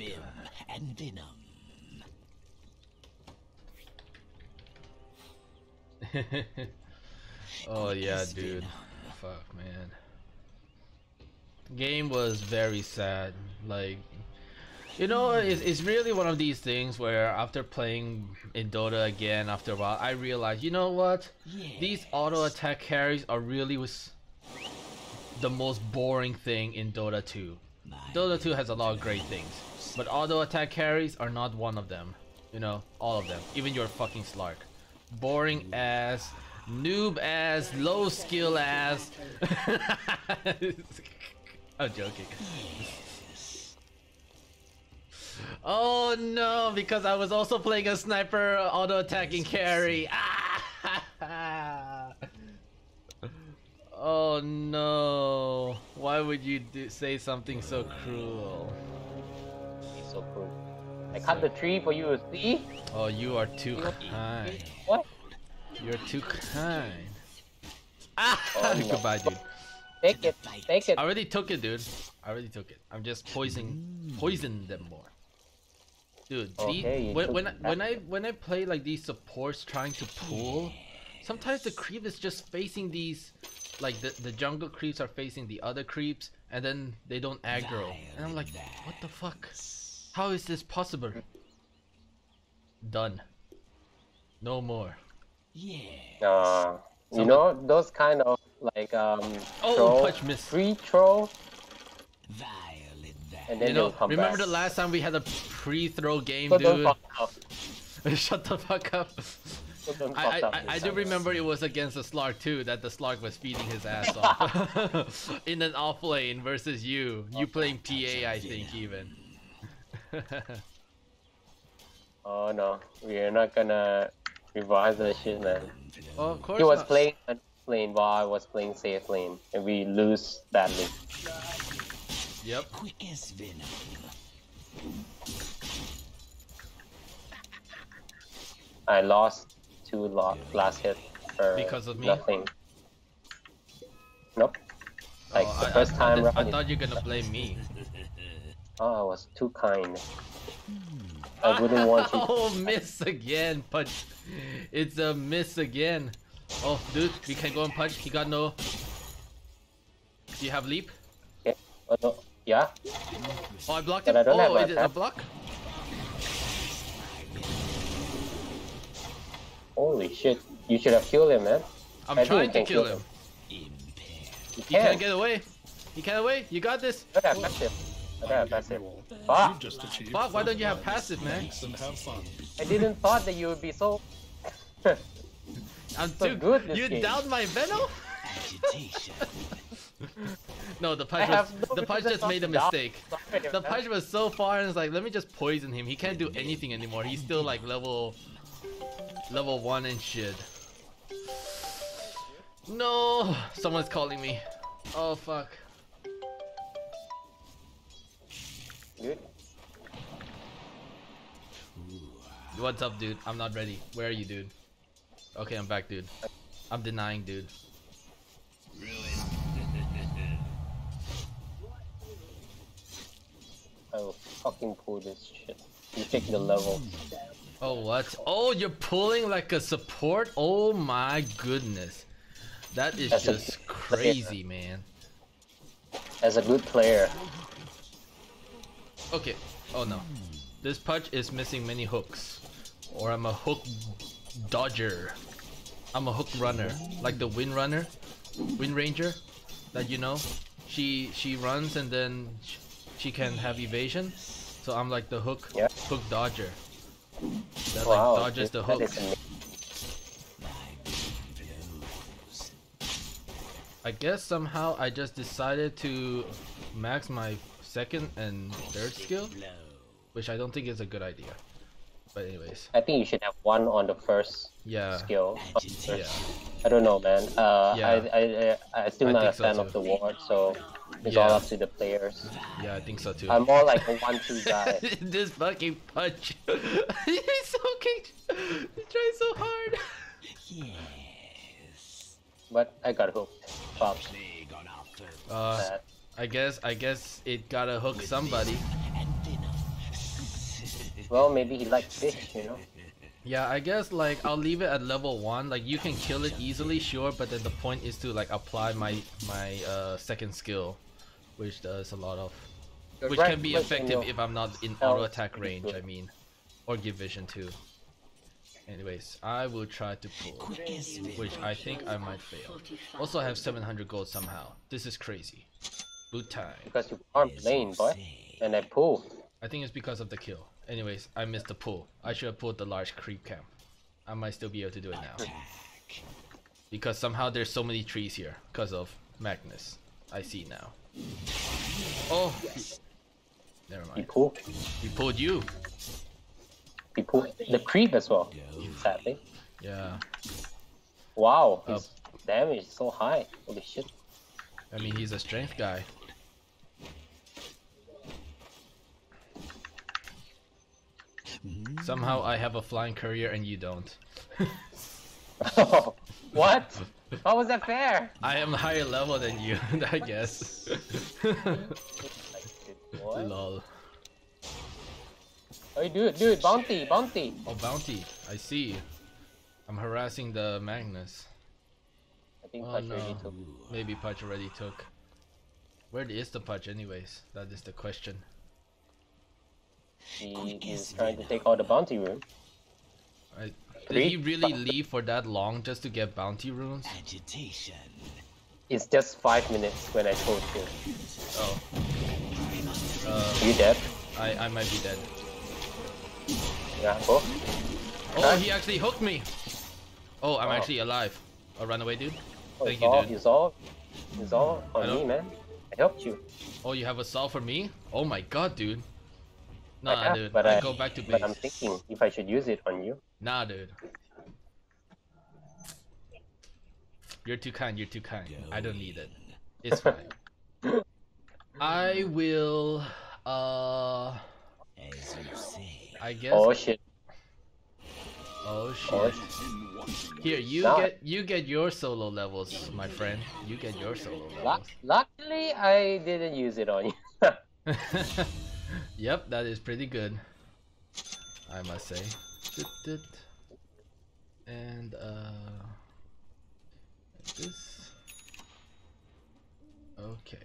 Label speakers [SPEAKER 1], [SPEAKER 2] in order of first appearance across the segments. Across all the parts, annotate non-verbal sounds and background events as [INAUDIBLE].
[SPEAKER 1] Vim and Venom. [LAUGHS]
[SPEAKER 2] oh yeah, dude. Fuck, man. Game was very sad. Like, you know, it's, it's really one of these things where after playing in Dota again after a while, I realized, you know what? These auto attack carries are really was the most boring thing in Dota 2. Dota 2 has a lot of great things, but auto attack carries are not one of them. You know, all of them. Even your fucking Slark. Boring ass, noob ass, low skill ass. [LAUGHS] I'm joking. Oh no, because I was also playing a sniper auto attacking carry. Ah! [LAUGHS] oh no. Why would you do, say something so cruel?
[SPEAKER 3] He's so cool. I cut the tree for you to see.
[SPEAKER 2] Oh, you are too kind.
[SPEAKER 3] What?
[SPEAKER 2] You're too kind. Ah!
[SPEAKER 3] Oh, [LAUGHS] no.
[SPEAKER 2] Goodbye, dude.
[SPEAKER 3] Take it. Take it.
[SPEAKER 2] I already took it, dude. I already took it. I'm just poisoning, poison them more. Dude,
[SPEAKER 3] Okay, you
[SPEAKER 2] when when I, when I when I play like these supports trying to pull, sometimes the creep is just facing these, like the the jungle creeps are facing the other creeps, and then they don't aggro, and I'm like, what the fuck? How is this possible? Done. No more.
[SPEAKER 1] Yeah.
[SPEAKER 3] Uh, you know those kind of like um
[SPEAKER 2] Oh,
[SPEAKER 3] throw,
[SPEAKER 2] punch miss.
[SPEAKER 3] free throw,
[SPEAKER 1] Violet that.
[SPEAKER 3] and then
[SPEAKER 2] You know,
[SPEAKER 3] they'll come
[SPEAKER 2] remember
[SPEAKER 3] back.
[SPEAKER 2] the last time we had a pre-throw game,
[SPEAKER 3] So
[SPEAKER 2] dude?
[SPEAKER 3] fuck. [LAUGHS]
[SPEAKER 2] Shut the fuck up.
[SPEAKER 3] So
[SPEAKER 2] I, I,
[SPEAKER 3] up
[SPEAKER 2] I, I do remember it was against the Slark too that the Slark was feeding his ass [LAUGHS] off [LAUGHS] in an off lane versus you. You playing PA, I think even. [LAUGHS]
[SPEAKER 3] Oh no, we are not gonna revive the shit, man.
[SPEAKER 2] oh, of course.
[SPEAKER 3] He was
[SPEAKER 2] not.
[SPEAKER 3] playing a lane while I was playing safe lane, and we lose badly.
[SPEAKER 2] Yep.
[SPEAKER 1] Quick as Venom.
[SPEAKER 3] I lost two lo- last hit for
[SPEAKER 2] Because of me?
[SPEAKER 3] nothing. Nope. Like
[SPEAKER 2] Oh,
[SPEAKER 3] the
[SPEAKER 2] I,
[SPEAKER 3] first
[SPEAKER 2] I,
[SPEAKER 3] time
[SPEAKER 2] I,
[SPEAKER 3] round,
[SPEAKER 2] I thought you're gonna blame me.
[SPEAKER 3] Oh, I was too kind. I ah, wouldn't want you. [LAUGHS]
[SPEAKER 2] Oh, miss again, Pudge. It's a miss again. Oh, dude, we can go and punch. He got no. Do you have leap?
[SPEAKER 3] Yeah. Oh, no. yeah.
[SPEAKER 2] Oh, I blocked
[SPEAKER 3] But
[SPEAKER 2] him.
[SPEAKER 3] I
[SPEAKER 2] Oh, is it a block?
[SPEAKER 3] Holy shit! You should have killed him, man.
[SPEAKER 2] I'm
[SPEAKER 3] I
[SPEAKER 2] trying to kill
[SPEAKER 3] kill
[SPEAKER 2] him.
[SPEAKER 3] him. You
[SPEAKER 2] He
[SPEAKER 3] can.
[SPEAKER 2] can't get away. He can't away. You got this.
[SPEAKER 3] I passive. I don't have passive. Fuck!
[SPEAKER 4] just achieved
[SPEAKER 2] Fuck, why don't you have passive, man?
[SPEAKER 4] And have fun.
[SPEAKER 3] I didn't thought that you would be so. [LAUGHS]
[SPEAKER 2] I'm
[SPEAKER 3] So
[SPEAKER 2] too
[SPEAKER 3] good
[SPEAKER 2] You
[SPEAKER 3] game.
[SPEAKER 2] downed my Venom?
[SPEAKER 1] Agitation. [LAUGHS]
[SPEAKER 2] No, the
[SPEAKER 3] I
[SPEAKER 2] Pudge was,
[SPEAKER 3] no
[SPEAKER 2] the
[SPEAKER 3] Pudge
[SPEAKER 2] just made a mistake. The
[SPEAKER 3] man.
[SPEAKER 2] Pudge was so far and it's like, let me just poison him. He can't do anything anymore. He's still like level level one and shit. No, someone's calling me. Oh fuck.
[SPEAKER 3] Dude,
[SPEAKER 2] What's up, dude? I'm not ready. Where are you, dude? Okay, I'm back, dude. I'm denying, dude. Really?
[SPEAKER 3] I will fucking pull this shit. You take the level.
[SPEAKER 2] Oh, what? Oh, you're pulling like a support? Oh my goodness. That is
[SPEAKER 3] That's
[SPEAKER 2] just crazy, man.
[SPEAKER 3] As a good player,
[SPEAKER 2] Okay. Oh no. This Pudge is missing many hooks. Or I'm a hook dodger. I'm a hook runner. Like the wind runner. Wind ranger. That you know. She she runs and then sh- she can have evasion. So I'm like the hook hook dodger. That
[SPEAKER 3] wow,
[SPEAKER 2] like dodges the hook. I guess somehow I just decided to max my second and third skill, which I don't think is a good idea. But anyways,
[SPEAKER 3] I think you should have one on the first
[SPEAKER 2] yeah,
[SPEAKER 3] skill.
[SPEAKER 2] yeah.
[SPEAKER 3] I don't know, man. Uh,
[SPEAKER 2] Yeah.
[SPEAKER 3] I, I, I, I still
[SPEAKER 2] I
[SPEAKER 3] not a
[SPEAKER 2] think so
[SPEAKER 3] fan of the ward, so it's
[SPEAKER 2] Yeah.
[SPEAKER 3] all up to the players.
[SPEAKER 2] Yeah, I think so too.
[SPEAKER 3] I'm more like a one-two guy. [LAUGHS]
[SPEAKER 2] this fucking punch. [LAUGHS] He's so kicked. He tries so hard.
[SPEAKER 1] Yes.
[SPEAKER 3] but I got hooked. Fuck
[SPEAKER 1] Plague on our foe.
[SPEAKER 2] Uh. I guess I guess it gotta hook somebody.
[SPEAKER 3] Well, maybe he likes fish, you know.
[SPEAKER 2] Yeah, I guess like I'll leave it at level one. Like you can kill it easily, sure, but then the point is to like apply my my uh, second skill, which does a lot of, which can be effective if I'm not in auto attack range. I mean, or give vision too. Anyways, I will try to pull, which I think I might fail. Also I have 700 gold somehow. This is crazy. Boot time.
[SPEAKER 3] Because you aren't lane, boy. And I pull.
[SPEAKER 2] I think it's because of the kill. Anyways, I missed the pull. I should have pulled the large creep camp. I might still be able to do it now.
[SPEAKER 1] Attack.
[SPEAKER 2] Because somehow there's so many trees here because of Magnus. I see now. Oh! Never mind.
[SPEAKER 3] He
[SPEAKER 2] mind.
[SPEAKER 3] pull.
[SPEAKER 2] He pulled you.
[SPEAKER 3] He pull the creep as well.
[SPEAKER 1] Go.
[SPEAKER 3] Sadly.
[SPEAKER 2] Yeah.
[SPEAKER 3] Wow,
[SPEAKER 2] Up.
[SPEAKER 3] his damage is so high. Holy shit.
[SPEAKER 2] I mean, he's a strength guy. Somehow I have a flying courier and you don't. [LAUGHS]
[SPEAKER 3] what? How was that fair?
[SPEAKER 2] I am higher level than you, [LAUGHS] I guess. Lol.
[SPEAKER 3] Oh, dude, dude, bounty, bounty.
[SPEAKER 2] Oh, bounty. I see. I'm harassing the Magnus.
[SPEAKER 3] I think
[SPEAKER 2] Oh, no.
[SPEAKER 3] already took.
[SPEAKER 2] Maybe Pudge already took. Where is the Pudge anyways? That is the question.
[SPEAKER 3] He is trying to take out the bounty room.
[SPEAKER 2] I, did
[SPEAKER 3] Three?
[SPEAKER 2] he really leave for that long just to get bounty runes?
[SPEAKER 1] Agitation.
[SPEAKER 3] It's just five minutes when I told you.
[SPEAKER 2] Oh. Uh,
[SPEAKER 3] You dead?
[SPEAKER 2] I, I might be dead.
[SPEAKER 3] Yeah, go.
[SPEAKER 2] Oh, he actually hooked me! Oh, I'm
[SPEAKER 3] Oh.
[SPEAKER 2] actually alive. Oh, run away, dude.
[SPEAKER 3] Oh,
[SPEAKER 2] Thank
[SPEAKER 3] it's
[SPEAKER 2] you,
[SPEAKER 3] all,
[SPEAKER 2] dude.
[SPEAKER 3] It's all, it's all
[SPEAKER 2] I
[SPEAKER 3] on me, man. I helped you.
[SPEAKER 2] Oh, you have a salve for me? Oh my god, dude. Nah,
[SPEAKER 3] I have,
[SPEAKER 2] dude.
[SPEAKER 3] but
[SPEAKER 2] I
[SPEAKER 3] I-
[SPEAKER 2] go back to
[SPEAKER 3] But I'm thinking if I should use it on you.
[SPEAKER 2] Nah, dude. You're too kind, you're too kind. I don't need it. It's [LAUGHS] fine. I will, uh,
[SPEAKER 1] As you say.
[SPEAKER 2] I guess.
[SPEAKER 3] Oh shit.
[SPEAKER 2] Oh
[SPEAKER 3] Oh,
[SPEAKER 2] shit.
[SPEAKER 3] shit.
[SPEAKER 2] Here, you
[SPEAKER 3] Nah.
[SPEAKER 2] get you get your solo levels, my friend. You get your solo
[SPEAKER 3] Luck-
[SPEAKER 2] levels.
[SPEAKER 3] luckily, I didn't use it on you. [LAUGHS]
[SPEAKER 2] yep, that is pretty good. I must say. And uh this. Okay.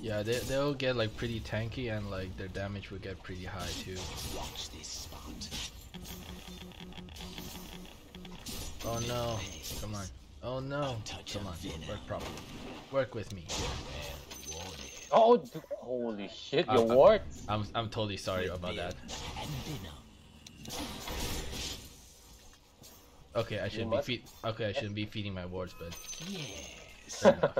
[SPEAKER 2] Yeah, they they'll get like pretty tanky and like their damage will get pretty high too.
[SPEAKER 1] Watch this spot.
[SPEAKER 2] Oh no. Come on. Oh no. Come on. Work properly. Work with me.
[SPEAKER 3] Oh, dude, holy shit, your wards.
[SPEAKER 2] I'm I'm totally sorry about that. Okay, I shouldn't be feed. Okay, I shouldn't be feeding my wards, but
[SPEAKER 1] Yes.
[SPEAKER 2] enough.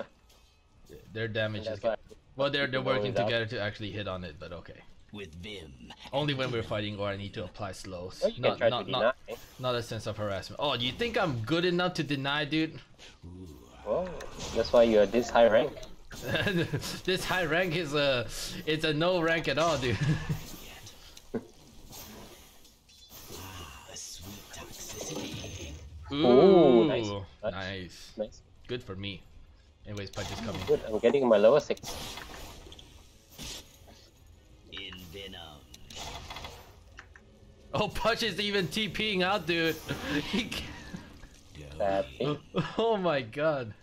[SPEAKER 2] Their damage is good. Well, they're they're working together to actually hit on it, but okay.
[SPEAKER 1] With vim.
[SPEAKER 2] Only when we're [LAUGHS] fighting or I need to apply slows.
[SPEAKER 3] Well,
[SPEAKER 2] Not not not not a sense of harassment. Oh, do you think I'm good enough to deny, dude?
[SPEAKER 3] Well, that's why you're this high rank. [LAUGHS]
[SPEAKER 2] this high rank is a it's a no rank at all, dude. [LAUGHS]
[SPEAKER 1] Ah, a.
[SPEAKER 2] Ooh,
[SPEAKER 3] Ooh, nice.
[SPEAKER 2] nice.
[SPEAKER 3] Nice.
[SPEAKER 2] Good for me. Anyways, Pudge is coming.
[SPEAKER 3] Good. I'm getting my lower six. [LAUGHS]
[SPEAKER 2] Oh, Pudge is even TPing out, dude. [LAUGHS] He ca-
[SPEAKER 1] Go. [LAUGHS]
[SPEAKER 2] Oh my god.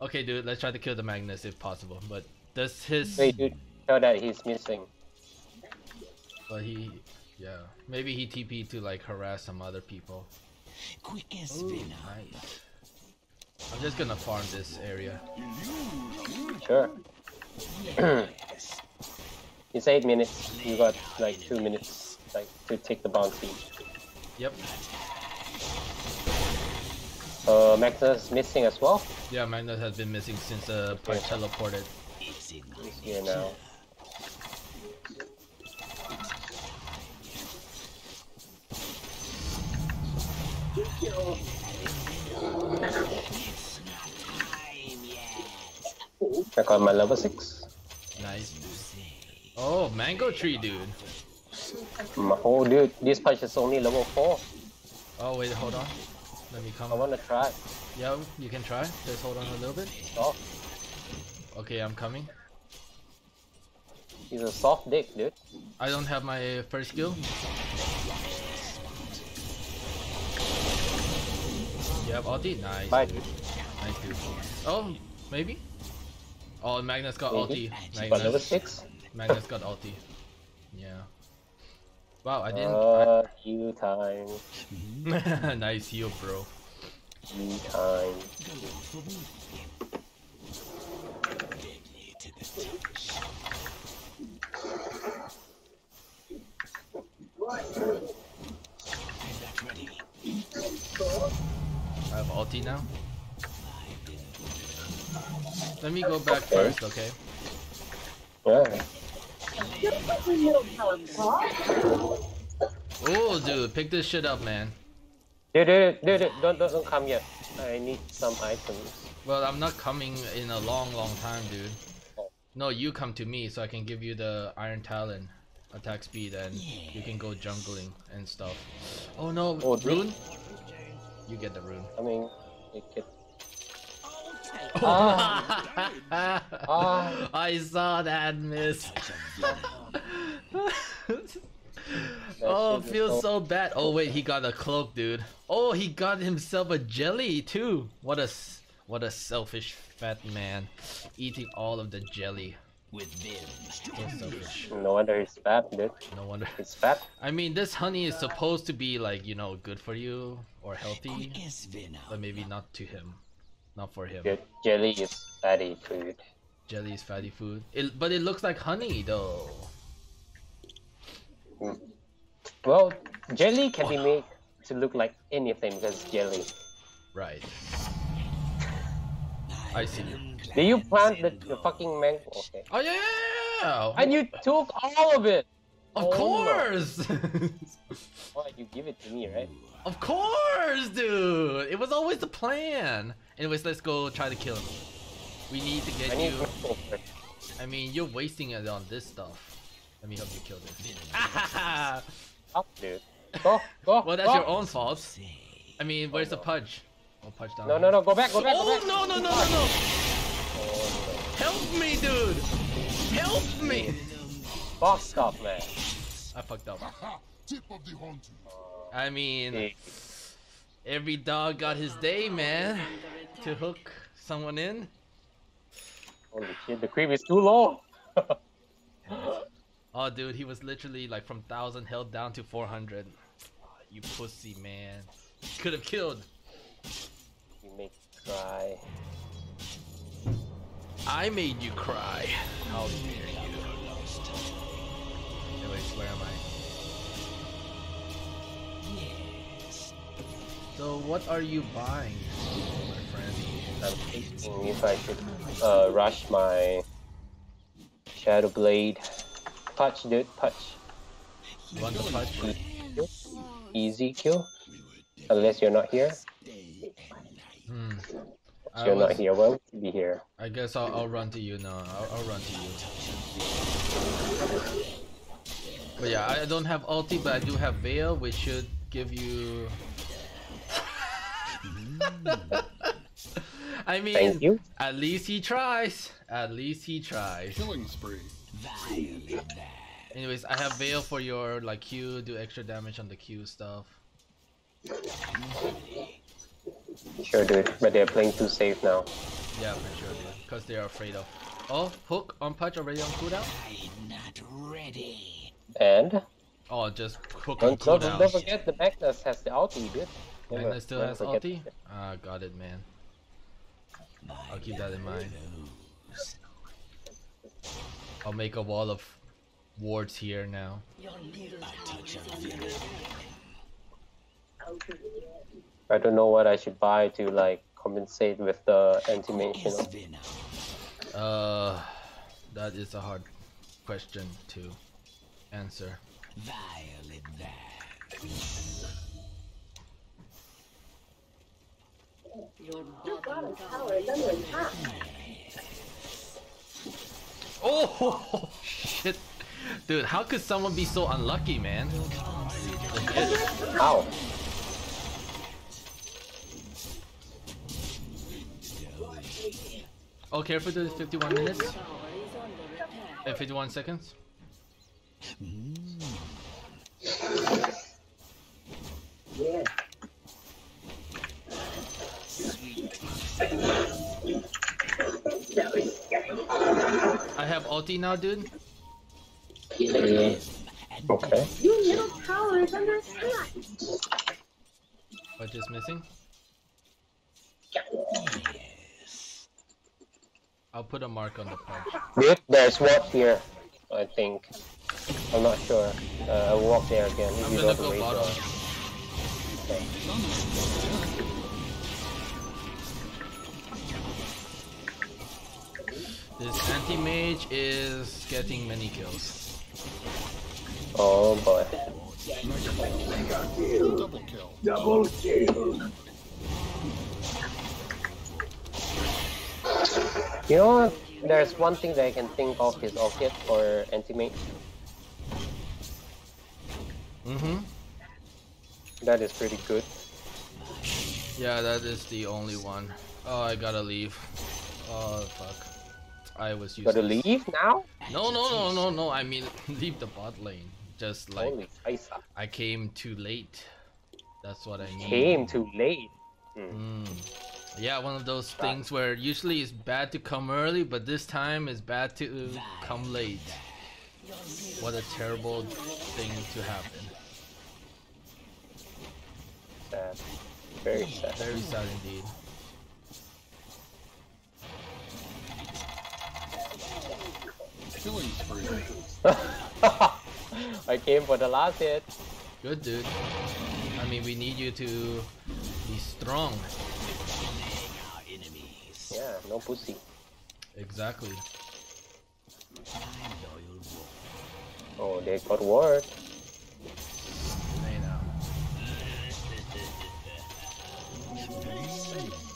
[SPEAKER 2] Okay, dude, let's try to kill the Magnus if possible. But does his?
[SPEAKER 3] Wait, dude. Tell that he's missing.
[SPEAKER 2] But he, yeah, maybe he TP to like harass some other people.
[SPEAKER 1] Quick as
[SPEAKER 2] Ooh, nice. I'm just gonna farm this area.
[SPEAKER 3] Sure. [CLEARS THROAT] It's eight minutes. You got like two minutes, like to take the bounty.
[SPEAKER 2] Yep.
[SPEAKER 3] Uh, Magnus missing as well.
[SPEAKER 2] Yeah, Magnus has been missing since uh, Pudge teleported.
[SPEAKER 1] It's in my
[SPEAKER 3] He's here now.
[SPEAKER 1] It's not time yet.
[SPEAKER 3] I got my level six.
[SPEAKER 2] Nice.
[SPEAKER 1] You say.
[SPEAKER 2] Oh, mango tree, dude.
[SPEAKER 3] Oh, dude, this patch is only level four.
[SPEAKER 2] Oh wait, hold on. Let me come.
[SPEAKER 3] I wanna try.
[SPEAKER 2] Yeah, you can try. Just hold on a little bit.
[SPEAKER 3] Oh,
[SPEAKER 2] Okay, I'm coming.
[SPEAKER 3] He's a soft dick, dude.
[SPEAKER 2] I don't have my first skill. You have ulti? Nice.
[SPEAKER 3] Bye,
[SPEAKER 2] dude. Nice dude. Oh, maybe? Oh, Magnus got
[SPEAKER 3] Maybe.
[SPEAKER 2] ulti.
[SPEAKER 3] But level
[SPEAKER 2] Magnus,
[SPEAKER 3] 6?
[SPEAKER 2] Magnus got ulti. Yeah. Wow, I didn't.
[SPEAKER 3] Uh, you time. [LAUGHS]
[SPEAKER 2] nice heal, bro.
[SPEAKER 3] You time.
[SPEAKER 1] Deadly to the touch. I'm not.
[SPEAKER 2] I have ulti now. Let me go back first, okay?
[SPEAKER 3] Yeah.
[SPEAKER 2] Oh, dude, pick this shit up, man.
[SPEAKER 3] Dude, dude, dude, dude, don't, don't, don't come yet. I need some items.
[SPEAKER 2] Well, I'm not coming in a long, long time, dude. No, you come to me so I can give you the Iron Talon attack speed and you can go jungling and stuff. Oh no,
[SPEAKER 3] Oh,
[SPEAKER 2] rune? You get the rune.
[SPEAKER 3] I mean, it get...
[SPEAKER 1] I'll take
[SPEAKER 3] Ah, Ah.
[SPEAKER 2] I saw that miss. oh, feels so bad. Oh wait, he got a cloak, dude. Oh, he got himself a jelly too. What a what a selfish fat man, eating all of the jelly.
[SPEAKER 1] with vim.
[SPEAKER 2] So.
[SPEAKER 3] No wonder he's fat, dude.
[SPEAKER 2] No wonder.
[SPEAKER 3] He's fat.
[SPEAKER 2] I mean, this honey is supposed to be like you know good for you or healthy,
[SPEAKER 1] Quick as venom.
[SPEAKER 2] but maybe not to him, not for him.
[SPEAKER 3] Dude, jelly is fatty food.
[SPEAKER 2] Jelly is fatty food. It, but it looks like honey though. Mm.
[SPEAKER 3] Well, jelly can be made to look like anything because it's jelly.
[SPEAKER 2] Right. I see.
[SPEAKER 3] Do you plant the, the fucking mango? Okay.
[SPEAKER 2] Oh yeah, yeah, yeah.
[SPEAKER 3] And you took all of it!
[SPEAKER 2] Of
[SPEAKER 3] Oh,
[SPEAKER 2] course!
[SPEAKER 3] Oh, you give it to me, right?
[SPEAKER 2] of course, dude! It was always the plan! Anyways, let's go try to kill him. We need to get
[SPEAKER 3] need
[SPEAKER 2] you. I mean, you're wasting it on this stuff. Let me help you kill this.
[SPEAKER 3] Up, [LAUGHS] dude. Go, go.
[SPEAKER 2] well, that's
[SPEAKER 3] go.
[SPEAKER 2] your own fault. I mean, where's the pudge? Oh, pudge down
[SPEAKER 3] No, no, no, go back, go back, go
[SPEAKER 2] Oh,
[SPEAKER 3] back.
[SPEAKER 2] no, no, no, no, no!
[SPEAKER 3] Oh,
[SPEAKER 2] Help me, dude! Help me!
[SPEAKER 3] no. Fucked up, man.
[SPEAKER 2] I fucked up.
[SPEAKER 4] Tip of the hunter.
[SPEAKER 2] I mean, every dog got his day, man. To hook someone in.
[SPEAKER 3] Holy shit, the creep is too low. [LAUGHS]
[SPEAKER 2] Oh, dude, he was literally like from 1000 health down to 400. Oh, you pussy, man. Could have killed.
[SPEAKER 3] you make me cry.
[SPEAKER 2] I made you cry. How dare you? Anyways, where am I?
[SPEAKER 1] Yes.
[SPEAKER 2] So, what are you buying, my friend?
[SPEAKER 3] I'm thinking if I should uh, rush my Shadow Blade. Touch, dude, touch.
[SPEAKER 2] You want the punch?
[SPEAKER 3] Easy kill. Unless you're not here.
[SPEAKER 2] Hmm.
[SPEAKER 3] If you're not here, well, be here.
[SPEAKER 2] I guess I'll, I'll run to you now. I'll, I'll run to you. But yeah, I don't have ulti, but I do have Veil, which should give you. [LAUGHS] [LAUGHS] I mean,
[SPEAKER 3] Thank you.
[SPEAKER 2] at least he tries. At least he tries.
[SPEAKER 4] Killing spree.
[SPEAKER 2] Anyways, I have Veil for your like Q, do extra damage on the Q stuff.
[SPEAKER 3] Sure, dude. But they're playing too safe now.
[SPEAKER 2] Yeah, for sure, dude. Because they are afraid of. Oh, hook on Pudge already on cooldown?
[SPEAKER 1] I'm not ready.
[SPEAKER 3] And
[SPEAKER 2] Oh, just hook on
[SPEAKER 3] don't, don't,
[SPEAKER 2] cooldown.
[SPEAKER 3] don't forget the Magnus has the ulti, dude. Never-
[SPEAKER 2] Magnus still has
[SPEAKER 3] forget
[SPEAKER 2] ulti?
[SPEAKER 3] that.
[SPEAKER 2] Ah, got it, man. I'll keep that in mind. I'll make a wall of wards here now.
[SPEAKER 1] Touch of venom.
[SPEAKER 3] I don't know what I should buy to like compensate with the anti-mage, you know.
[SPEAKER 2] Uh, that is a hard question to answer. Oh [LAUGHS] shit, dude! How could someone be so unlucky, man?
[SPEAKER 3] Ow!
[SPEAKER 2] Oh, careful to 51 minutes. Uh, 51 seconds. I have ulti now, dude.
[SPEAKER 3] Okay.
[SPEAKER 4] You little cowards understand.
[SPEAKER 2] What is missing? Yes. I'll put a mark on the Pudge.
[SPEAKER 3] Dude, there's what here? I think. I'm not sure. Uh, I'll walk there again.
[SPEAKER 2] I'm gonna go bottom.
[SPEAKER 3] okay.
[SPEAKER 2] This anti-mage is getting many kills.
[SPEAKER 3] Oh boy.
[SPEAKER 5] Double kill. Double kill.
[SPEAKER 3] You know, what? there's one thing that I can think of is Orchid or Antimate.
[SPEAKER 2] Mm-hmm.
[SPEAKER 3] That is pretty good.
[SPEAKER 2] Yeah, that is the only one. Oh, I gotta leave. Oh, fuck. I was using.
[SPEAKER 3] Gotta leave now?
[SPEAKER 2] No, no, no, no, no. I mean, [LAUGHS] leave the bot lane. Just like I came too late. That's what I mean.
[SPEAKER 3] Came too late.
[SPEAKER 2] Mm. Yeah, one of those things where usually it's bad to come early, but this time it's bad to come late. What a terrible thing to happen.
[SPEAKER 3] Sad. Very sad.
[SPEAKER 2] Very sad indeed.
[SPEAKER 5] Killing spree. [LAUGHS]
[SPEAKER 3] I came for the last hit.
[SPEAKER 2] Good dude. I mean, we need you to be strong.
[SPEAKER 3] Yeah, no pussy.
[SPEAKER 2] Exactly.
[SPEAKER 1] My loyal wolf.
[SPEAKER 3] Oh, they got word.
[SPEAKER 2] Hey now. [LAUGHS]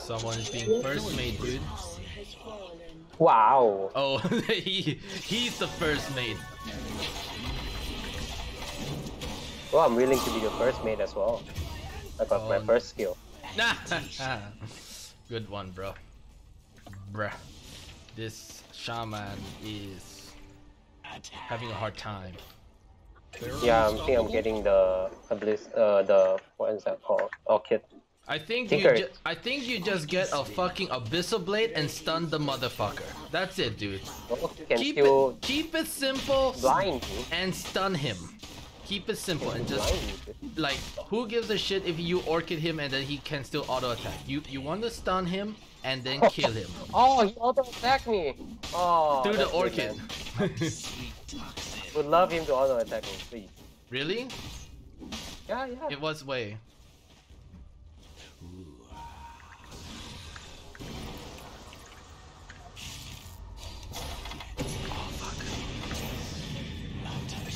[SPEAKER 2] Someone is being first mate, dude.
[SPEAKER 3] Wow.
[SPEAKER 2] Oh, [LAUGHS] he he's the first mate.
[SPEAKER 3] Well, I'm willing to be the first mate as well. I got my
[SPEAKER 2] Oh,
[SPEAKER 3] first skill. [LAUGHS]
[SPEAKER 2] Good one, bro. Bruh. This shaman is having a hard time.
[SPEAKER 3] Yeah, I think I'm getting the uh, the what is that called? Orchid.
[SPEAKER 2] I think you
[SPEAKER 3] Tinker.
[SPEAKER 2] ju- I think you just get a fucking abyssal blade and stun the motherfucker. That's it, dude. Keep it keep it simple
[SPEAKER 3] blind
[SPEAKER 2] and stun him. Keep it simple and just like who gives a shit if you orchid him and then he can still auto attack. You you want to stun him and then [LAUGHS] kill him
[SPEAKER 3] Oh, he auto attacked me. Oh.
[SPEAKER 2] through the orchid. [LAUGHS]
[SPEAKER 3] Would love him to auto attack me, please.
[SPEAKER 2] really?
[SPEAKER 3] Yeah, yeah.
[SPEAKER 2] It was way.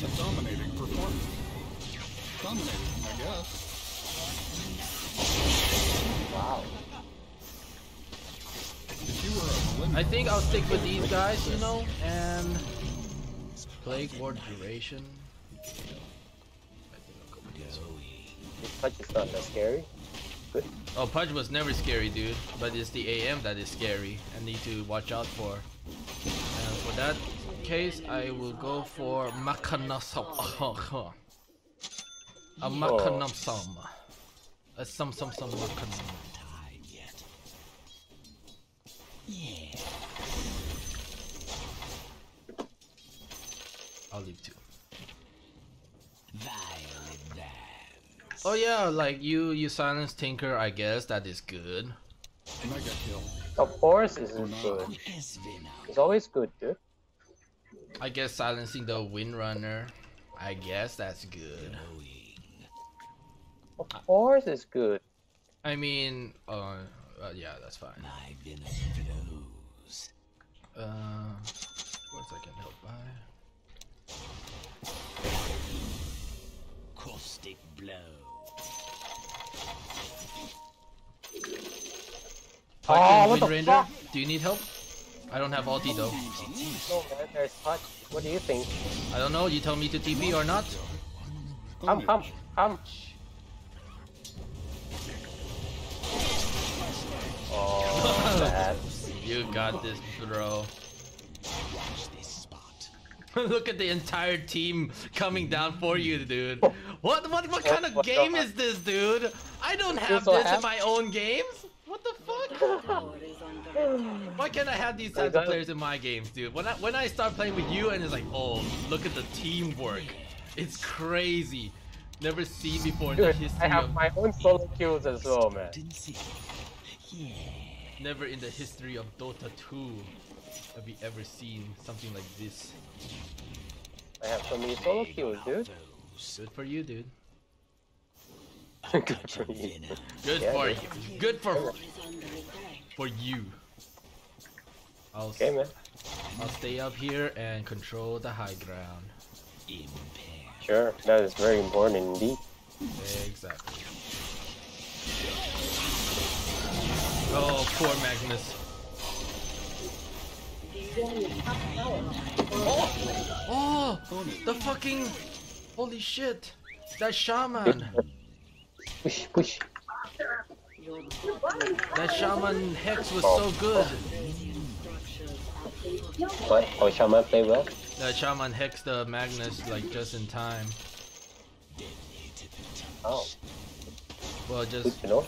[SPEAKER 5] It's a dominating performance. Dominating, I guess.
[SPEAKER 3] Wow.
[SPEAKER 5] If you were a limit,
[SPEAKER 2] I think I'll stick with these guys, you know, and plague ward duration. I think I'll go with these.
[SPEAKER 3] This touch is not that scary. Good.
[SPEAKER 2] Oh, Pudge was never scary, dude. But it's the AM that is scary and need to watch out for. And for that case, I will go for Makanasam. [LAUGHS] A oh. Makanamsam. A some some some Makanam.
[SPEAKER 1] Yeah.
[SPEAKER 2] I'll leave two. Oh yeah, like you you silence Tinker, I guess that is good.
[SPEAKER 3] Of course, this is good. It's always good, dude.
[SPEAKER 2] I guess silencing the Windrunner, I guess that's good.
[SPEAKER 3] Of course, it's good.
[SPEAKER 2] I mean, uh, uh yeah, that's fine.
[SPEAKER 1] My venom flows.
[SPEAKER 2] Uh, what I can help by?
[SPEAKER 1] Caustic blow.
[SPEAKER 3] Oh,
[SPEAKER 2] Fucking
[SPEAKER 3] what the
[SPEAKER 2] Wind
[SPEAKER 3] fuck?
[SPEAKER 2] Do you need help? I don't have ulti though.
[SPEAKER 3] No man, there's touch. What do you think?
[SPEAKER 2] I don't know. You tell me to TP or not?
[SPEAKER 3] Come, come, come. Oh.
[SPEAKER 2] You got this, bro.
[SPEAKER 1] Watch this [LAUGHS] spot.
[SPEAKER 2] Look at the entire team coming down for you, dude. What what what kind of game is this, dude? I don't have this in my own games. What the fuck? Why can't I have these types of players in my games, dude? When I when I start playing with you and it's like, oh, look at the teamwork. It's crazy. Never seen before in the history
[SPEAKER 3] I have
[SPEAKER 2] of
[SPEAKER 3] my own solo kills as well, man.
[SPEAKER 1] Didn't see. Yeah.
[SPEAKER 2] never in the history of Dota 2 have we ever seen something like this.
[SPEAKER 3] I have so many solo kills, dude.
[SPEAKER 1] Those.
[SPEAKER 2] Good for you, dude. [LAUGHS]
[SPEAKER 3] Good for you.
[SPEAKER 2] Good
[SPEAKER 3] Yeah,
[SPEAKER 2] for
[SPEAKER 3] dude.
[SPEAKER 2] you. Good for for you. I'll
[SPEAKER 3] Okay, man.
[SPEAKER 2] I'll stay up here and control the high ground.
[SPEAKER 3] Sure, that is very important indeed.
[SPEAKER 2] Exactly. Oh, poor Magnus. Oh, oh, the fucking holy shit! That shaman, [LAUGHS]
[SPEAKER 3] Push, push.
[SPEAKER 2] that shaman hex was so oh. good.
[SPEAKER 3] What? Oh, Shaman play well?
[SPEAKER 2] That shaman hex the Magnus like just in time.
[SPEAKER 3] Oh,
[SPEAKER 2] Well,
[SPEAKER 3] good
[SPEAKER 2] just
[SPEAKER 3] to know.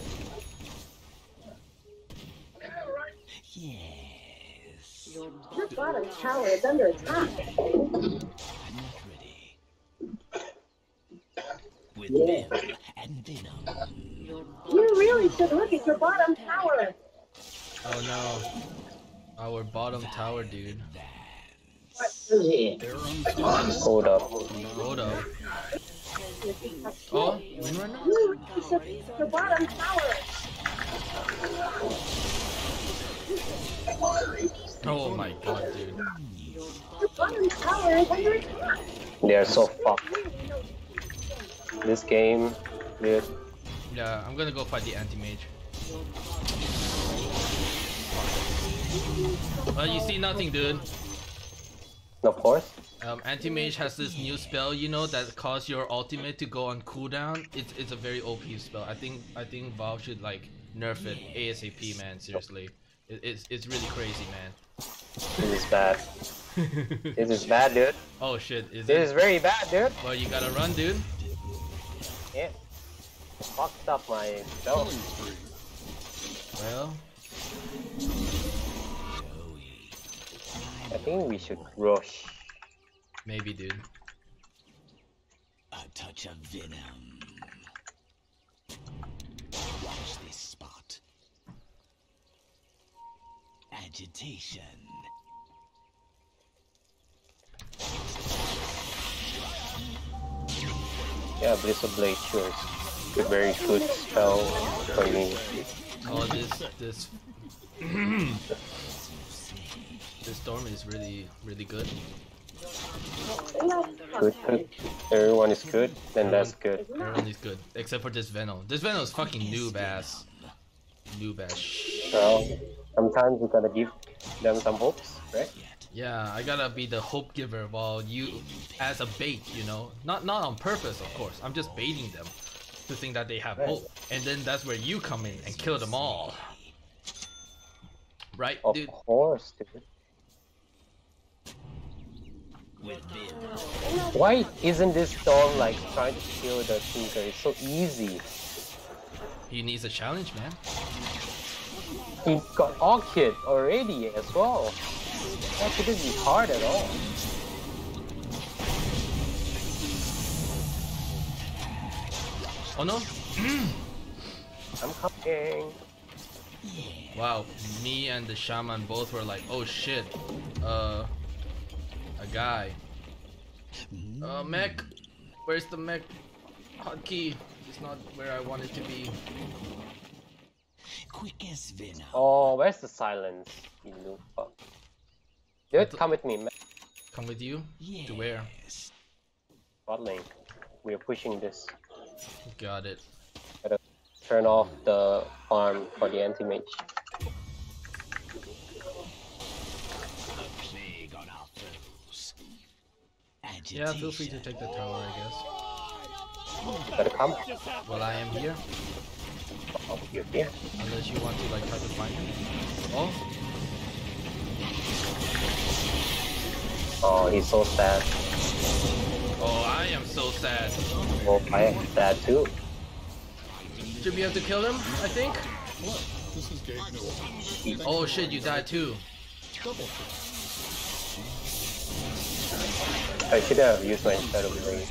[SPEAKER 1] Yes.
[SPEAKER 4] Your bottom tower is under attack.
[SPEAKER 1] I'm not ready. With Venom and Venom.
[SPEAKER 4] You really should look at your bottom tower.
[SPEAKER 2] oh no, our bottom tower, dude.
[SPEAKER 5] They're.
[SPEAKER 3] Hold up.
[SPEAKER 2] Hold up. Oh, win right now?
[SPEAKER 4] You should look at your bottom tower.
[SPEAKER 2] Oh my god, dude.
[SPEAKER 4] Your bottom tower is under attack.
[SPEAKER 3] They are so fucked. This game,
[SPEAKER 2] Yeah, I'm gonna go fight the anti-mage. Well, you see nothing, dude.
[SPEAKER 3] Of course.
[SPEAKER 2] Um, anti-mage has this new spell, you know, that causes your ultimate to go on cooldown. It's it's a very OP spell. I think I think Valve should like nerf it ASAP, man. Seriously, it, it's it's really crazy, man.
[SPEAKER 3] This is bad. [LAUGHS] This is bad, dude.
[SPEAKER 2] oh shit, is
[SPEAKER 3] This is
[SPEAKER 2] it?
[SPEAKER 3] very bad, dude.
[SPEAKER 2] Well, you gotta run, dude.
[SPEAKER 3] Yeah. Fucked up my spell.
[SPEAKER 5] Killing.
[SPEAKER 2] Well,
[SPEAKER 3] I think we should rush.
[SPEAKER 2] maybe, dude.
[SPEAKER 1] A touch of Venom. Watch this spot. Agitation.
[SPEAKER 3] Yeah, Blizzard Blade sure is a very good spell for me.
[SPEAKER 2] Oh, this this [CLEARS THROAT] this storm is really really good.
[SPEAKER 3] Good, good. Everyone is good, then that's good.
[SPEAKER 2] Everyone is good except for this Venom. This Venom is fucking noob ass. Noob ass.
[SPEAKER 3] Well, sometimes we gotta give them some hopes, right?
[SPEAKER 2] Yeah, I gotta be the hope giver while you as a bait, you know, not not on purpose, of course. I'm just baiting them to think that they have hope, oh, and then that's where you come in and kill them all. Right,
[SPEAKER 3] Of
[SPEAKER 2] dude?
[SPEAKER 3] course, dude. Why isn't this storm like trying to kill the Tinker? It's so easy.
[SPEAKER 2] He needs a challenge, man.
[SPEAKER 3] He got Orchid already as well. That shouldn't be hard at all.
[SPEAKER 2] Oh no!
[SPEAKER 3] I'm coming.
[SPEAKER 2] Wow, me and the shaman both were like, oh shit, uh, a guy. Uh, mech, where's the mech hotkey? It's not where I want it to be.
[SPEAKER 1] Quick as Venom.
[SPEAKER 3] Oh, where's the silence? You little fuck. Dude, come with me, man.
[SPEAKER 2] Come with you? To where?
[SPEAKER 1] Yes.
[SPEAKER 3] Bot lane. We are pushing this.
[SPEAKER 2] Got it.
[SPEAKER 3] Gotta turn off the farm for the anti-mage.
[SPEAKER 2] Yeah, feel free to take the tower, I guess.
[SPEAKER 3] Better come.
[SPEAKER 2] Well, I am here.
[SPEAKER 3] Oh, you're here.
[SPEAKER 2] Unless you want to, like, try to find me. Oh.
[SPEAKER 3] Oh, he's so sad.
[SPEAKER 2] Oh, I am so sad.
[SPEAKER 3] Oh, I am sad too.
[SPEAKER 2] Should we have to kill him? I think.
[SPEAKER 5] What? This is Gabe Newell.
[SPEAKER 2] Oh shit, you died too.
[SPEAKER 5] Double.
[SPEAKER 3] I should have used my shadow blade,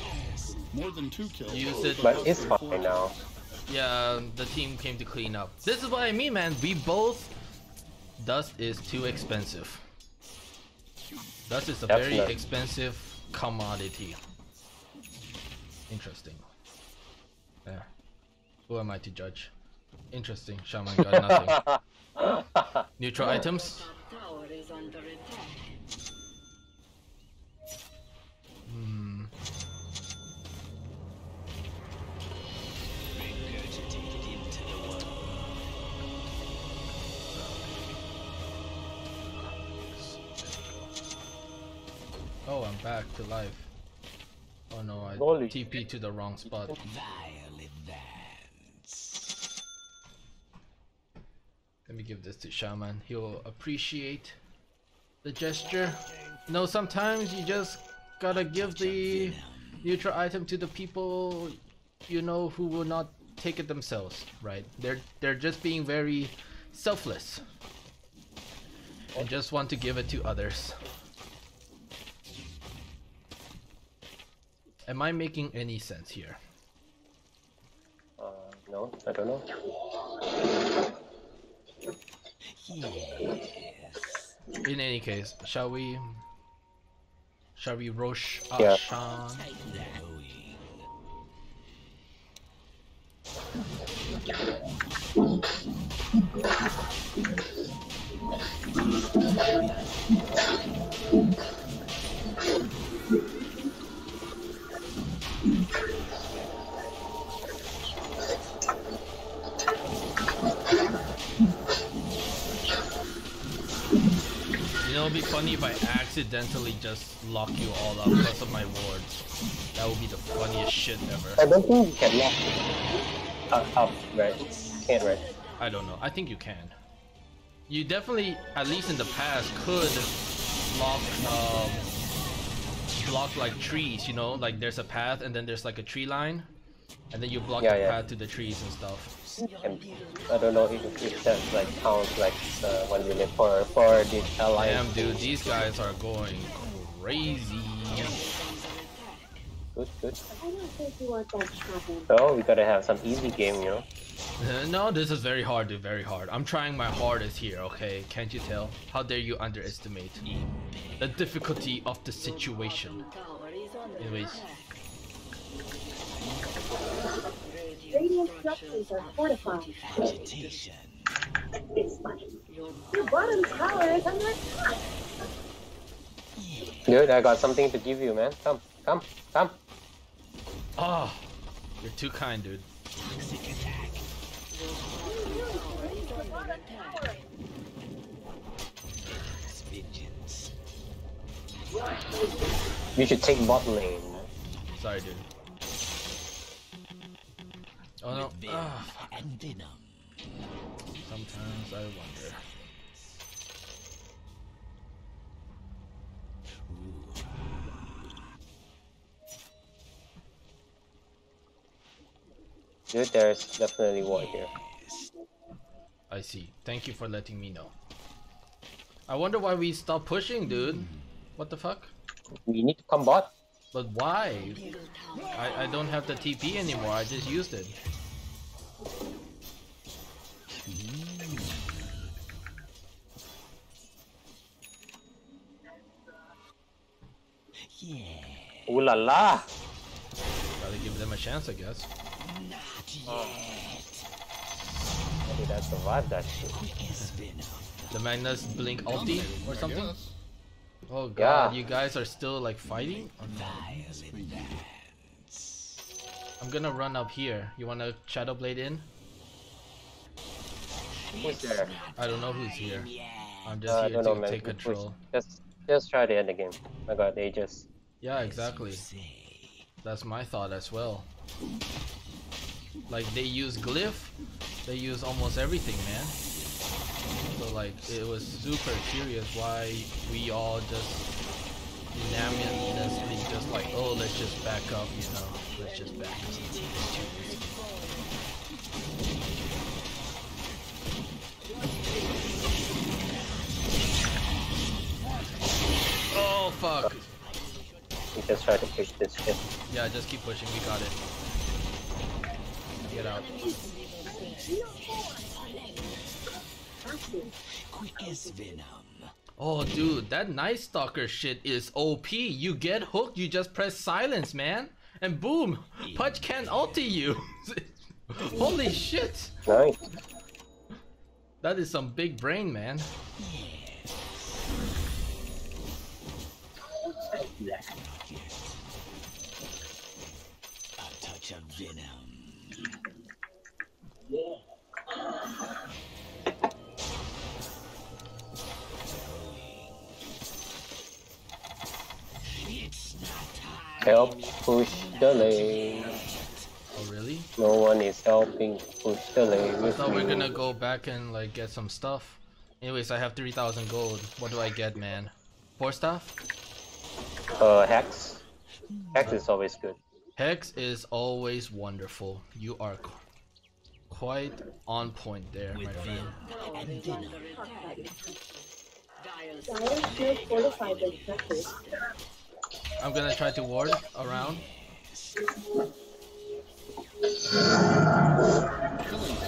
[SPEAKER 5] More than two kills.
[SPEAKER 2] Use it.
[SPEAKER 3] but it's fine now.
[SPEAKER 2] Yeah, the team came to clean up. This is what I mean, man. We both. Dust is too expensive. Dust is a very expensive commodity. Interesting. Yeah. Who am I to judge? Interesting. Shaman got nothing. [LAUGHS] Neutral items?
[SPEAKER 6] Under attack.
[SPEAKER 2] Hmm.
[SPEAKER 1] Regurgitated into the world.
[SPEAKER 2] Oh, I'm back to life. Oh no, I
[SPEAKER 3] Holy
[SPEAKER 2] TP to the wrong spot. Let me give this to Shaman. He'll appreciate the gesture. No, sometimes you just gotta give the neutral item to the people you know who will not take it themselves, right? They're they're just being very selfless. And just want to give it to others. Am I making any sense here?
[SPEAKER 3] Uh, no, I don't know.
[SPEAKER 1] Yes.
[SPEAKER 2] In any case, shall we shall we Rosh
[SPEAKER 3] Yeah.
[SPEAKER 1] Knowing.
[SPEAKER 2] It'd be funny if I accidentally just lock you all up because of my wards. That would be the funniest shit ever.
[SPEAKER 3] I don't think you can lock up, up right? Can't, right?
[SPEAKER 2] I don't know. I think you can. You definitely, at least in the past, could lock, um, block like trees. You know, like there's a path and then there's like a tree line, and then you block
[SPEAKER 3] Yeah,
[SPEAKER 2] the
[SPEAKER 3] yeah.
[SPEAKER 2] path to the trees and stuff.
[SPEAKER 3] And I don't know if, if that like counts like uh, one unit for for the alliance.
[SPEAKER 2] Damn, dude, these guys are going crazy.
[SPEAKER 3] Good, good.
[SPEAKER 4] I don't think you want that to happen.
[SPEAKER 3] So we gotta have some easy game, you know. [LAUGHS]
[SPEAKER 2] No, this is very hard, dude. Very hard. I'm trying my hardest here. Okay, can't you tell? How dare you underestimate the difficulty of the situation?
[SPEAKER 6] Tower is under
[SPEAKER 2] Anyways.
[SPEAKER 4] Radiant structures are fortified.
[SPEAKER 1] Agitation.
[SPEAKER 4] It's funny.
[SPEAKER 6] Your
[SPEAKER 4] Your bottom tower is under attack.
[SPEAKER 3] Dude, I got something to give you, man. Come, come, come.
[SPEAKER 2] Oh, you're too kind, dude.
[SPEAKER 1] Toxic attack.
[SPEAKER 6] tower is under attack.
[SPEAKER 1] It's vengeance.
[SPEAKER 3] You should take bot lane.
[SPEAKER 2] Sorry, dude. Oh no.
[SPEAKER 1] With
[SPEAKER 2] Ah,
[SPEAKER 1] venom and venom.
[SPEAKER 2] sometimes I wonder.
[SPEAKER 3] Dude, there's definitely war here.
[SPEAKER 2] I see. Thank you for letting me know. I wonder why we stopped pushing, dude. What the fuck?
[SPEAKER 3] We need to come bot.
[SPEAKER 2] But why? I, I don't have the TP anymore. I just used it.
[SPEAKER 1] Yeah.
[SPEAKER 3] Ooh la la.
[SPEAKER 2] Gotta give them a chance, I guess.
[SPEAKER 1] Not yet.
[SPEAKER 3] How did I survive that shit?
[SPEAKER 2] The Magnus Blink ulti or something?
[SPEAKER 5] Guess.
[SPEAKER 2] Oh god,
[SPEAKER 3] Yeah.
[SPEAKER 2] you guys are still like fighting? I'm gonna run up here. You wanna Shadow Blade in?
[SPEAKER 3] Who's there?
[SPEAKER 2] I don't know who's here. I'm just
[SPEAKER 3] Uh,
[SPEAKER 2] here
[SPEAKER 3] don't know,
[SPEAKER 2] to
[SPEAKER 3] man.
[SPEAKER 2] take control.
[SPEAKER 3] Just, just try to end the game. My God, they just
[SPEAKER 2] Yeah, exactly. That's my thought as well. Like they use glyph, they use almost everything, man. So like it was super curious why we all just unanimously just like, oh let's just back up, you know, let's just back up. Oh fuck!
[SPEAKER 3] We just try to push this shit.
[SPEAKER 2] Yeah, just keep pushing. We got it. Get out.
[SPEAKER 1] Quick as venom.
[SPEAKER 2] Oh, dude, that Night Stalker shit is OP. You get hooked, you just press silence, man, and boom, Pudge can ulti you. [LAUGHS] Holy shit!
[SPEAKER 3] Nice.
[SPEAKER 2] That is some big brain, man.
[SPEAKER 1] A touch of venom.
[SPEAKER 3] Help push the lane.
[SPEAKER 2] Oh, really?
[SPEAKER 3] No one is helping push the lane
[SPEAKER 2] I thought we
[SPEAKER 3] me.
[SPEAKER 2] are gonna go back and like get some stuff. Anyways, I have 3,000 gold. What do I get, man? Four stuff?
[SPEAKER 3] Uh, Hex. Hex is always good.
[SPEAKER 2] Hex is always wonderful. You are qu- quite on point there, my friend.
[SPEAKER 6] Tower is under attack. Dire's
[SPEAKER 4] Dire shield fortified their structures.
[SPEAKER 2] I'm gonna try to ward around.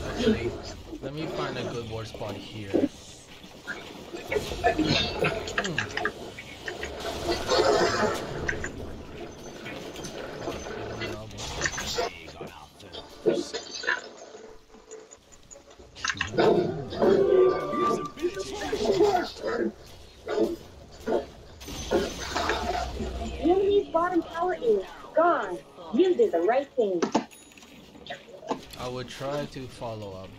[SPEAKER 2] Actually, let me find a good ward spot here. Hmm.
[SPEAKER 4] Bottom tower is gone. You did the right thing.
[SPEAKER 2] I would try to follow up.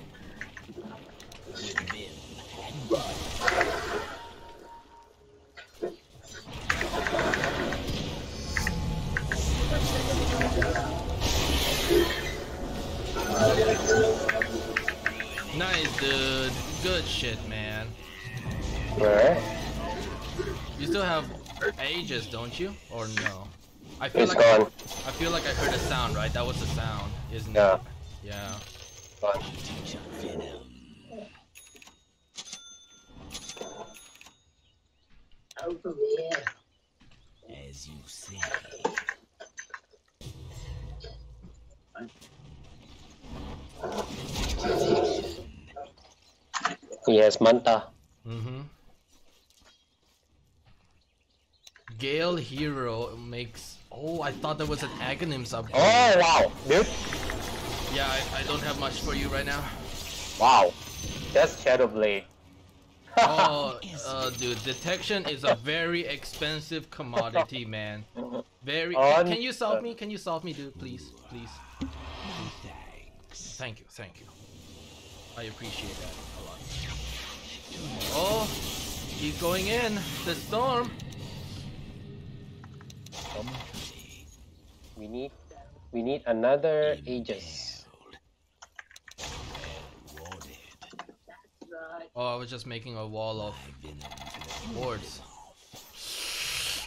[SPEAKER 2] Nice, dude. Good shit, man.
[SPEAKER 3] Where?
[SPEAKER 2] You still have Aegis, don't you? Or no? I feel
[SPEAKER 3] It's
[SPEAKER 2] like I,
[SPEAKER 3] gone.
[SPEAKER 2] I feel like I heard a sound, right? That was the sound, isn't
[SPEAKER 3] Yeah.
[SPEAKER 2] it? Yeah.
[SPEAKER 3] Gone.
[SPEAKER 1] Touch of venom.
[SPEAKER 4] Over there.
[SPEAKER 1] As you say.
[SPEAKER 3] He has Manta.
[SPEAKER 2] Mm-hmm. Gale Hero makes. Oh, I thought that was an Aghanims upgrade.
[SPEAKER 3] Oh wow, dude!
[SPEAKER 2] Yeah, I, I don't have much for you right now.
[SPEAKER 3] Wow, that's Shadow Blade. [LAUGHS]
[SPEAKER 2] Oh, [LAUGHS] uh, dude, detection is a very expensive commodity, man. Very.
[SPEAKER 3] On- [LAUGHS]
[SPEAKER 2] Can you salve me? Can you salve me, dude? Please, please.
[SPEAKER 1] Thanks.
[SPEAKER 2] Thank you, thank you. I appreciate that a lot. Oh, he's going in. The storm.
[SPEAKER 3] We need, we need another Aegis.
[SPEAKER 2] Oh, I was just making a wall of
[SPEAKER 1] venom.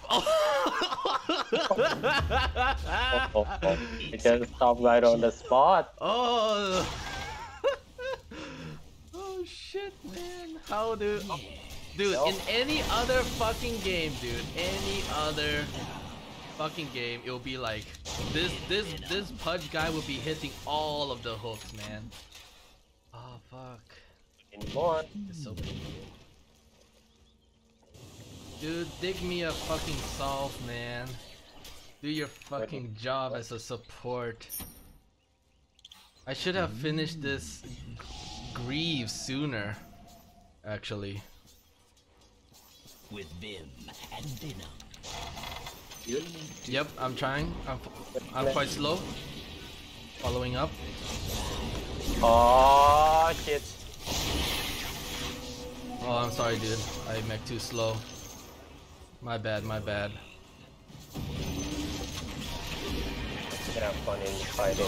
[SPEAKER 3] Oh, oh, oh. It just stopped right on the spot. [LAUGHS]
[SPEAKER 2] Oh. [LAUGHS] oh shit, man. How do? oh, Dude, in any other fucking game, dude, any other fucking game, it'll be like this. This this pudge guy will be hitting all of the hooks, man. Oh fuck.
[SPEAKER 3] Anymore.
[SPEAKER 2] It's so painful. Dude, dig me a fucking salve, man. Do your fucking job as a support. I should have finished this grieve sooner, actually.
[SPEAKER 1] With vim and venom.
[SPEAKER 2] Yep, I'm trying. I'm, I'm quite slow. Following up.
[SPEAKER 3] Oh shit.
[SPEAKER 2] Oh, I'm sorry, dude. I mech too slow. My bad, my bad.
[SPEAKER 3] can have fun in fighting.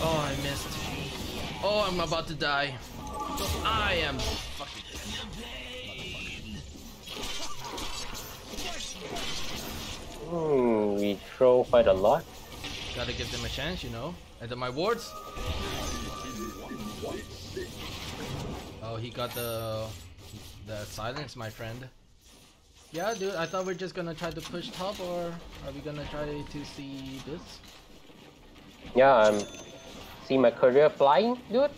[SPEAKER 2] Oh, I missed. Oh, I'm about to die. I am fucking
[SPEAKER 3] Hmm, we throw quite a lot.
[SPEAKER 2] Gotta give them a chance, you know. And then my wards. Oh, he got the the silence, my friend. Yeah, dude. I thought we are just gonna try to push top, or are we gonna try to see this?
[SPEAKER 3] Yeah, I'm see my career flying, dude.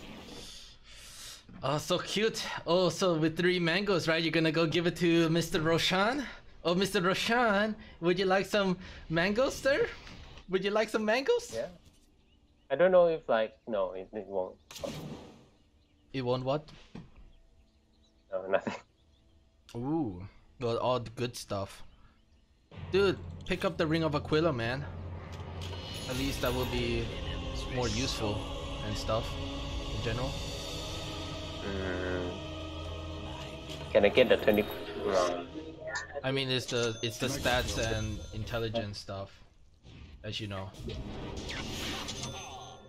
[SPEAKER 2] Oh, so cute. Oh, so with three mangoes, right? You're gonna go give it to Mr. Roshan? Oh, Mr. Roshan, would you like some mangoes, sir? Would you like some mangoes?
[SPEAKER 3] Yeah. I don't know if like no, it, it won't.
[SPEAKER 2] It won't what?
[SPEAKER 3] No, nothing.
[SPEAKER 2] Ooh, well, all the good stuff. Dude, pick up the Ring of Aquila, man. At least that will be more useful and stuff in general.
[SPEAKER 3] Mm. Can I get the twenty? No.
[SPEAKER 2] I mean, it's the it's the stats and intelligence stuff, as you know.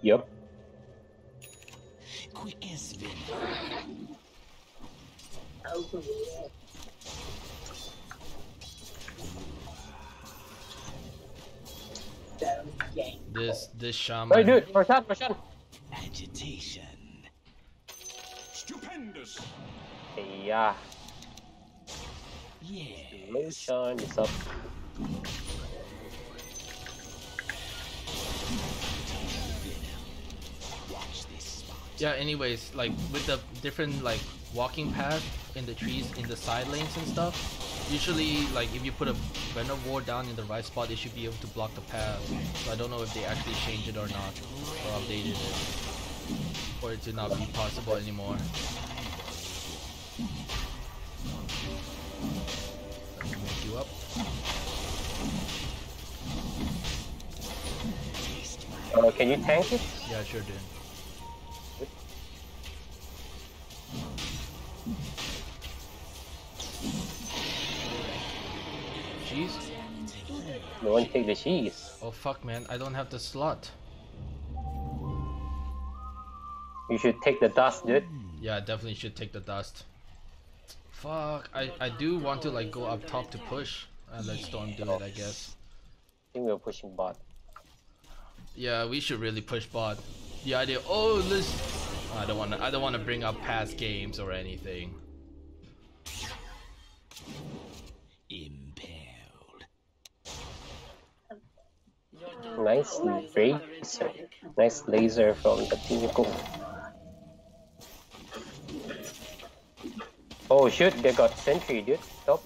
[SPEAKER 3] Yep.
[SPEAKER 1] Quick as.
[SPEAKER 2] This this shaman.
[SPEAKER 3] Hey, dude, Roshan, Roshan.
[SPEAKER 1] Agitation.
[SPEAKER 5] Stupendous.
[SPEAKER 3] Yeah,
[SPEAKER 1] Yes.
[SPEAKER 3] Roshan is up.
[SPEAKER 1] Watch this spot.
[SPEAKER 2] Yeah. Anyways, like with the different like walking path in the trees in the side lanes and stuff. Usually, like if you put a venom ward down in the right spot, it should be able to block the path. So I don't know if they actually changed it or not, or updated it, for it to not be possible anymore. You up.
[SPEAKER 3] Uh, can you tank it?
[SPEAKER 2] Yeah, I sure did. Jeez.
[SPEAKER 3] No one take the cheese.
[SPEAKER 2] Oh fuck, man! I don't have the slot.
[SPEAKER 3] You should take the dust, dude.
[SPEAKER 2] Yeah, I definitely should take the dust. Fuck, I, I do want to like go up top to push and let Storm do it, I guess.
[SPEAKER 3] I think we're pushing bot.
[SPEAKER 2] Yeah, we should really push bot. The idea, oh, let's. I don't want to. I don't want to bring up past games or anything.
[SPEAKER 1] Impaled.
[SPEAKER 3] Nice laser. Nice laser from the pinnacle. Oh shoot, they got sentry, dude. Stop.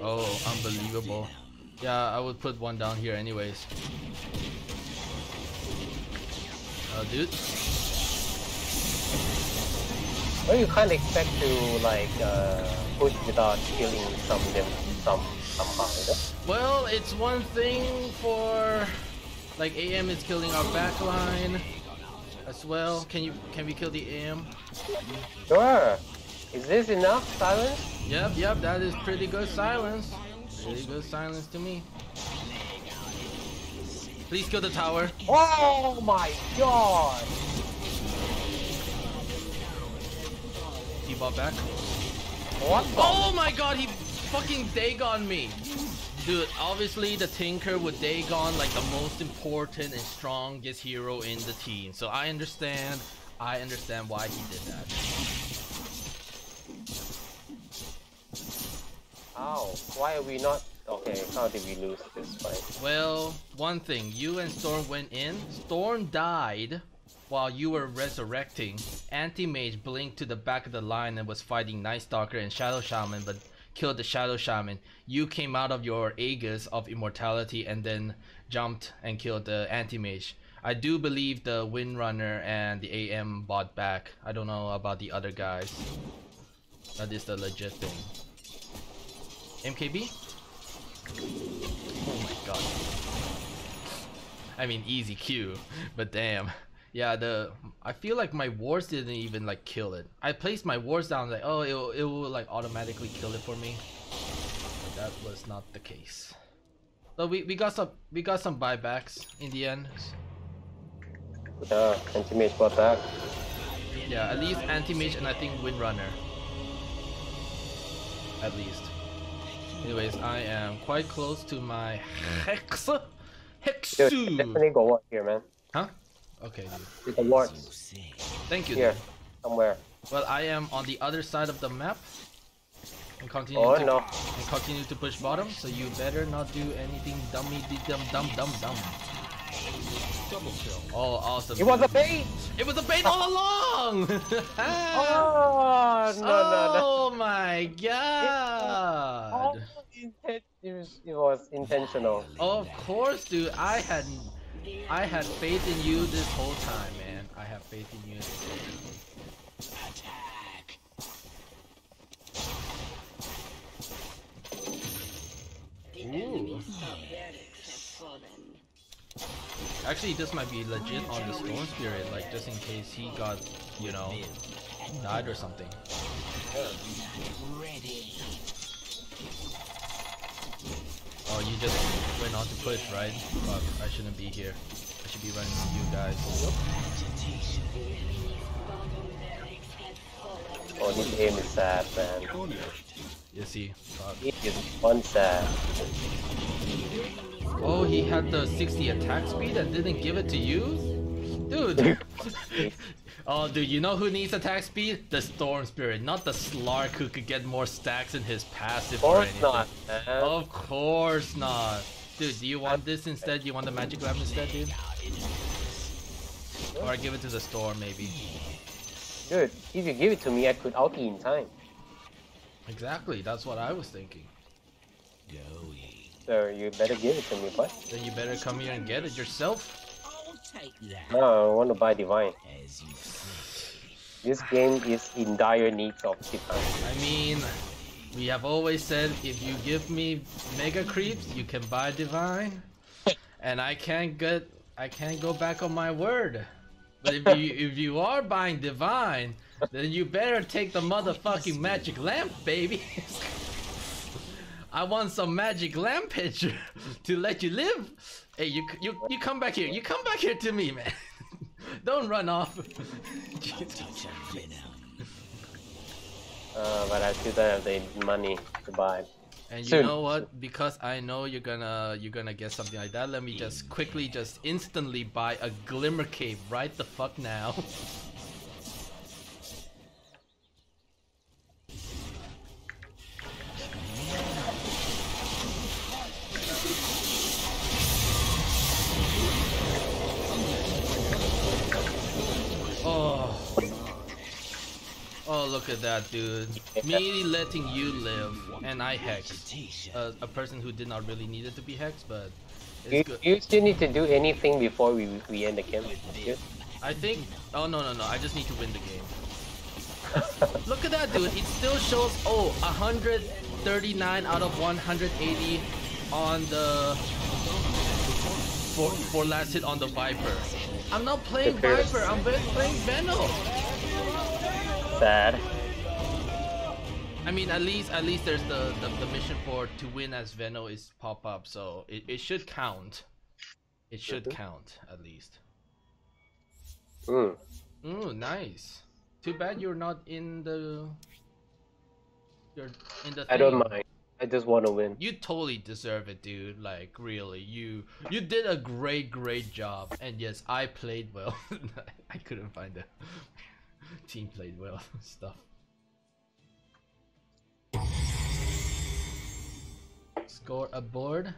[SPEAKER 2] Oh, unbelievable. Yeah, I would put one down here anyways. Uh, dude.
[SPEAKER 3] Well, you can't expect to like uh, push without killing some of them some somehow. Know?
[SPEAKER 2] Well, it's one thing for like AM is killing our backline as well. Can you can we kill the AM?
[SPEAKER 3] Sure. Is this enough silence?
[SPEAKER 2] Yep, yep, that is pretty good silence. Pretty good silence to me. Please kill the tower.
[SPEAKER 3] Oh my god!
[SPEAKER 2] He bought back.
[SPEAKER 3] What?
[SPEAKER 2] Oh my god, he fucking Dagon me. Dude, obviously the Tinker would Dagon like the most important and strongest hero in the team. So I understand, I understand why he did that.
[SPEAKER 3] How? Why are we not? Okay, how did we lose this fight?
[SPEAKER 2] Well, one thing, you and Storm went in, Storm died while you were resurrecting. Anti-Mage blinked to the back of the line and was fighting Night Stalker and Shadow Shaman but killed the Shadow Shaman. You came out of your Aegis of immortality and then jumped and killed the Anti-Mage. I do believe the Windrunner and the AM bought back. I don't know about the other guys. That is the legit thing. MKB? Oh my god. I mean easy Q, but damn. Yeah, the I feel like my wards didn't even like kill it. I placed my wards down like oh it will, it will like automatically kill it for me. But that was not the case. So we, we got some we got some buybacks in the end.
[SPEAKER 3] Yeah, anti-mage brought back.
[SPEAKER 2] Yeah, at least anti-mage and I think windrunner. At least. Anyways, I am quite close to my hex
[SPEAKER 3] Dude,
[SPEAKER 2] hexu.
[SPEAKER 3] definitely go ward here, man.
[SPEAKER 2] Huh? Okay, dude.
[SPEAKER 3] With the wards
[SPEAKER 1] So sick.
[SPEAKER 2] Thank you.
[SPEAKER 3] here,
[SPEAKER 2] Dude.
[SPEAKER 3] somewhere.
[SPEAKER 2] Well, I am on the other side of the map. And continue
[SPEAKER 3] Oh
[SPEAKER 2] to
[SPEAKER 3] no.
[SPEAKER 2] and continue to push bottom, so you better not do anything dummy de dum dum dum dum.
[SPEAKER 5] Double kill.
[SPEAKER 2] Oh, awesome.
[SPEAKER 3] It was a bait!
[SPEAKER 2] It was a bait all along! [LAUGHS]
[SPEAKER 3] Oh, no, no, no.
[SPEAKER 2] Oh my god!
[SPEAKER 3] Inten- it, was, it was intentional.
[SPEAKER 2] Of course, dude. I had, I had faith in you this whole time, man. I have faith in you. This whole time.
[SPEAKER 1] Attack.
[SPEAKER 6] The
[SPEAKER 2] Ooh.
[SPEAKER 6] enemy's top barracks have fallen.
[SPEAKER 2] Actually, this might be legit on the Storm Spirit, like just in case he got, you know, died or something. Oh, you just went on to push, right? Fuck, I shouldn't be here. I should be running with you guys.
[SPEAKER 1] Agitation.
[SPEAKER 6] The enemy's bottom barracks have fallen.
[SPEAKER 3] Oh, this game is sad, man.
[SPEAKER 2] You see, fuck.
[SPEAKER 3] It is one sad.
[SPEAKER 2] Oh, he had the 60 attack speed and didn't give it to you? Dude! [LAUGHS] oh, dude, you know who needs attack speed? The Storm Spirit, not the Slark who could get more stacks in his passive
[SPEAKER 3] Of course not, man.
[SPEAKER 2] Of course not. Dude, do you want this instead? You want the magic lamp instead, dude? Or I give it to the storm, maybe.
[SPEAKER 3] Dude, if you give it to me, I could ulti in time.
[SPEAKER 2] Exactly, that's what I was thinking.
[SPEAKER 1] Going.
[SPEAKER 3] So you better give it to me, but
[SPEAKER 2] Then you better come here and get it yourself.
[SPEAKER 1] I'll take that.
[SPEAKER 3] no, I want to buy divine.
[SPEAKER 1] As you say.
[SPEAKER 3] This game is in dire need of divine.
[SPEAKER 2] I mean, we have always said if you give me mega creeps, you can buy divine. [LAUGHS] And I can't get I can't go back on my word. But if you if you are buying divine, then you better take the motherfucking magic lamp, baby. [LAUGHS] I want some magic lamp picture [LAUGHS] to let you live. Hey, you you you come back here. You come back here to me, man. [LAUGHS] Don't run off.
[SPEAKER 1] Touch of venom.
[SPEAKER 3] Uh, but I still don't have the money to buy.
[SPEAKER 2] And you
[SPEAKER 3] Soon.
[SPEAKER 2] know what? Because I know you're gonna you're gonna get something like that. Let me just quickly, just instantly buy a glimmer cape right the fuck now. [LAUGHS] Oh, look at that, dude. Me letting you live, and I hexed.
[SPEAKER 1] Agitation.
[SPEAKER 2] Uh, a, person who did not really need it to be hexed, but
[SPEAKER 3] You,
[SPEAKER 2] it's good.
[SPEAKER 3] you still need to do anything before we, we end the game.
[SPEAKER 2] I think. Oh no no no! I just need to win the game. [LAUGHS] Look at that, dude! It still shows oh 139 out of 180 on the for for last hit on the Viper. I'm not playing Viper. I'm playing Venom.
[SPEAKER 3] Sad.
[SPEAKER 2] I mean, at least at least there's the the, the mission for to win as Veno is pop up, so it, it should count. It should
[SPEAKER 3] Mhm.
[SPEAKER 2] count at least.
[SPEAKER 3] Mm.
[SPEAKER 2] Ooh, nice. Too bad you're not in the. You're in the.
[SPEAKER 3] I don't mind. I just want to win.
[SPEAKER 2] You totally deserve it, dude. Like really, you you did a great great job. And yes, I played well. [LAUGHS] I couldn't find the [LAUGHS] team played well [LAUGHS] stuff. Score aboard.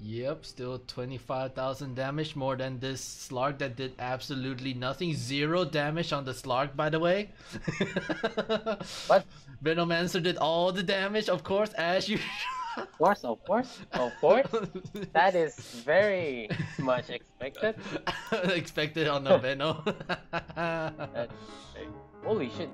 [SPEAKER 2] Yep, still 25,000 damage, more than this Slark that did absolutely nothing. Zero damage on the Slark, by the way. [LAUGHS]
[SPEAKER 3] What?
[SPEAKER 2] Venomancer did all the damage, of course, as you.
[SPEAKER 3] Of course, of course, of course. That is very much expected. [LAUGHS]
[SPEAKER 2] expected on the Veno.
[SPEAKER 3] Holy shit.